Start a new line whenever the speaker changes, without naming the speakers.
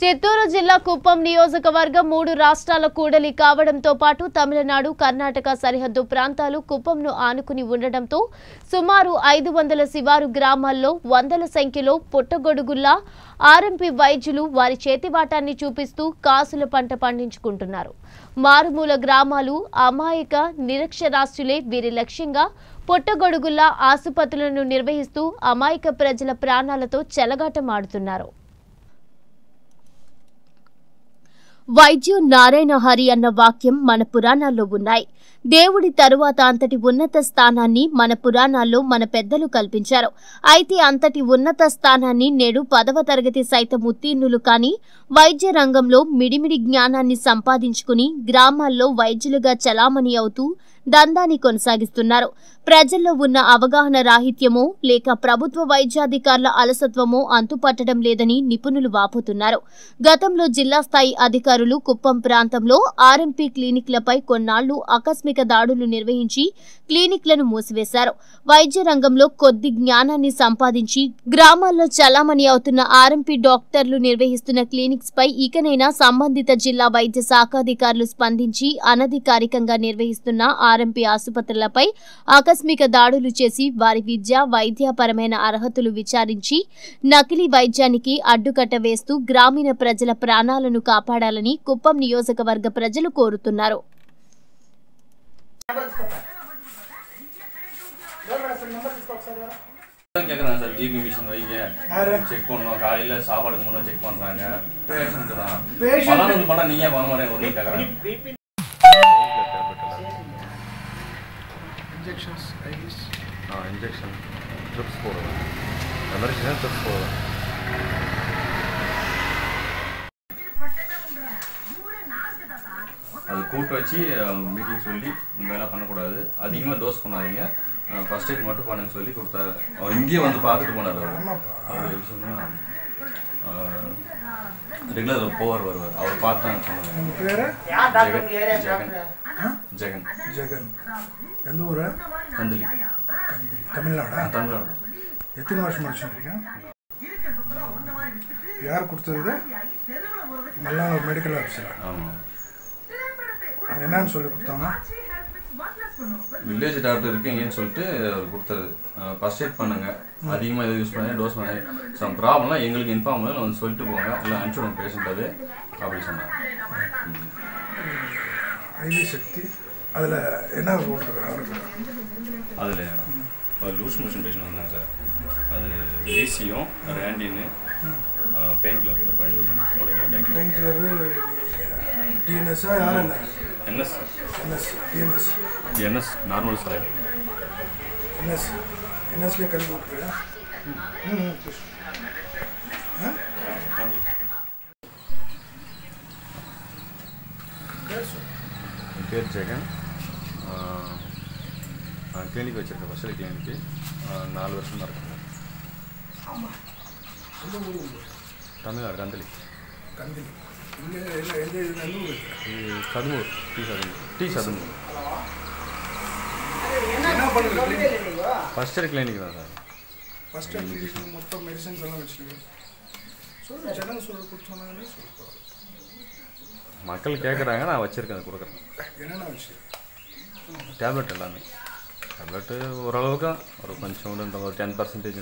చిత్తూరు జిల్లా కుప్పం నియోజకవర్గం మూడు రాష్ట్రాల కూడలి కావడంతో పాటు తమిళనాడు కర్ణాటక సరిహద్దు ప్రాంతాలు కుప్పంను ఆనుకుని ఉండడంతో సుమారు ఐదు వందల శివారు గ్రామాల్లో వందల సంఖ్యలో పుట్టగొడుగుల్లా ఆర్ఎంపీ వైద్యులు వారి చేతివాటాన్ని చూపిస్తూ కాసుల పంట పండించుకుంటున్నారు. మారుమూల గ్రామాలు అమాయక నిరక్షరాస్యులే వీరి లక్ష్యంగా పుట్టగొడుగుల్లా ఆసుపత్రులను నిర్వహిస్తూ అమాయక ప్రజల ప్రాణాలతో చెలగాటమాడుతున్నారు. వైద్యు నారాయణ హరి అన్న వాక్యం మన పురాణాల్లో ఉన్నాయి. దేవుడి తరువాత అంతటి ఉన్నత స్థానాన్ని మన పురాణాల్లో మన పెద్దలు కల్పించారు. అయితే అంతటి ఉన్నత స్థానాన్ని నేడు పదవ తరగతి సైతం ఉత్తీర్ణులు కానీ వైద్య రంగంలో మిడిమిడి జ్ఞానాన్ని సంపాదించుకుని గ్రామాల్లో వైద్యులుగా చలామణి అవుతూ దందాన్ని కొనసాగిస్తున్నారు. ప్రజల్లో ఉన్న అవగాహన రాహిత్యమో లేక ప్రభుత్వ వైద్యాధికారుల అలసత్వమో అంతుపట్టడం లేదని నిపుణులు వాపోతున్నారు. గతంలో జిల్లా స్థాయి అధికారులు కుప్పం ప్రాంతంలో ఆర్ఎంపీ క్లినిక్లపై కొన్నాళ్ళు ఆకస్మిక దాడులు నిర్వహించి క్లినిక్లను మూసివేశారు. వైద్య రంగంలో కొద్ది జ్ఞానాన్ని సంపాదించి గ్రామాల్లో చలామణి అవుతున్న ఆర్ఎంపీ డాక్టర్లు నిర్వహిస్తున్న క్లినిక్స్ పై ఇకనైనా సంబంధిత జిల్లా వైద్య శాఖాధికారులు స్పందించి అనధికారికంగా నిర్వహిస్తున్న ఆర్ఎంపీ ఆసుపత్రులపై ఆకస్మిక దాడులు చేసి వారి విద్య వైద్యపరమైన అర్హతలు విచారించి నకిలీ వైద్యానికి అడ్డుకట్ట వేస్తూ గ్రామీణ ప్రజల ప్రాణాలను కాపాడాలని కుప్పం నియోజకవర్గ ప్రజలు
కోరుతున్నారు.
Injections, IVs.
ஆ இன்ஜெக்ஷன் ட்ரிப்ஸ் போடுவேன் எமர்ஜென்சியாக ட்ரிப்ஸ் போடுவேன் அது கூட்டு வச்சு மீட்டிங் சொல்லி இந்த பண்ணக்கூடாது. அதிகமாக டோஸ் பண்ணாதீங்க. ஃபர்ஸ்ட் எய்ட் மட்டும் பண்ணுங்க சொல்லி கொடுத்தாரு அவர் இங்கேயே வந்து பார்த்துட்டு போனார் அவர். அவர் எப்படி சொன்னால் ரெகுலர் போவார் வருவார். அவர் பார்த்தாங்க சொன்னாங்க. ஜெகன். ஜெகன். ஜெகன்.
எந்த ஊர்?
கந்தலி
தமிழ்நாடா?
தமிழ்நாடு.
எத்தனை வருஷம் முடிச்சுருக்கீங்க யார் கொடுத்தது இது? மெடிக்கல் ஆஃபீஸரா
ஆமாம்
என்னன்னு சொல்லி கொடுத்தாங்க?
வில்லேஜ் டாக்டர் இருக்கீங்கன்னு சொல்லிட்டு அவர் கொடுத்தாரு ஃபர்ஸ்ட் எய்ட் பண்ணுங்க. அதிகமாக எதுவும் யூஸ் பண்ணி டோஸ் பண்ணி சம் ப்ராப்ளம்லாம் எங்களுக்கு இன்ஃபார்ம் பண்ணி வந்து சொல்லிட்டு போங்க. இல்லை அனுப்பிச்சுடுவோம் பேஷண்ட் அது. அப்படி சொன்னாங்க.
ஐவி சக்தி. அதில் என்ன போட்டுருக்காங்க
அதில் ஒரு லூஸ் மோஷன் பேஷண்ட் வந்தாங்க சார். அது ஏசியும் ரேண்டின்னு பெயின் போடுங்க
பெயின் கில்லரு டிஎன்எஸ்ஸா யாரும்
NS.
NS DNS.
NS normal sir.
NS என்எஸ்லேயே கல்வி கொடுக்குறேன் ம் பேர்
ஜெகன். கிளினிக் வச்சுருக்கேன் ஃபஸ்ட்டு கிளினிக்கு நாலு வருஷமாக இருக்கேன் தமிழ்நாடு
இருக்கு
இது சதுமூர் டி சதுமூர். டி சதுமூர். ஃபஸ்ட் இயர் கிளினிக் தான் சார்.
ஃபஸ்ட் அப்ளிகேஷன் மொத்தம் மெடிசன்ஸ் எல்லாம் வச்சுருக்கேன் ஜனம் சொல்ல
மக்கள் கேட்குறாங்க நான் வச்சுருக்கேன் அது கொடுக்குறேன்.
என்னென்ன வச்சு
டேப்லெட் எல்லாமே. But ore ten percentage